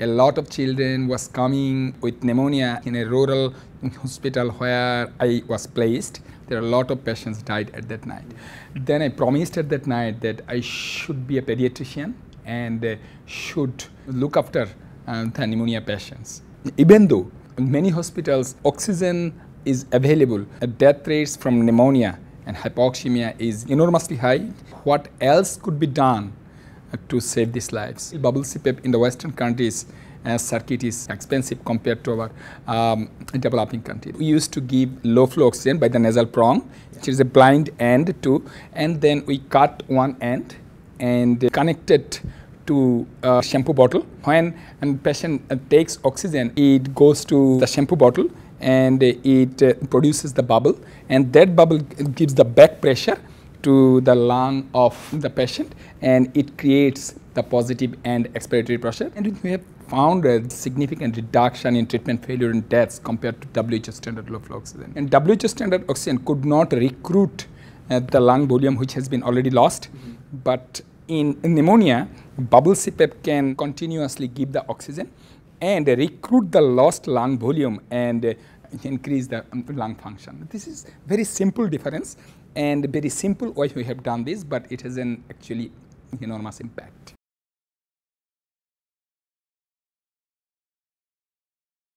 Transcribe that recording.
a lot of children was coming with pneumonia in a rural hospital where I was placed. There are a lot of patients died at that night. Then I promised at that night that I should be a pediatrician and uh, should look after uh, the pneumonia patients. Even though in many hospitals oxygen is available, uh, death rates from pneumonia and hypoxemia is enormously high. What else could be done to save these lives? Bubble CPAP in the western countries uh, circuit is expensive compared to our um, developing countries. We used to give low flow oxygen by the nasal prong, which is a blind end too, and then we cut one end and connect it to a shampoo bottle. When a patient uh, takes oxygen, it goes to the shampoo bottle and it uh, produces the bubble and that bubble gives the back pressure to the lung of the patient and it creates the positive end expiratory pressure and we have found a significant reduction in treatment failure and deaths compared to WHO standard low flow oxygen. And WHO standard oxygen could not recruit uh, the lung volume which has been already lost, mm -hmm. but in, in pneumonia, bubble CPAP can continuously give the oxygen and recruit the lost lung volume and uh, increase the um, lung function. This is very simple difference and very simple way we have done this, but it has an actually enormous impact.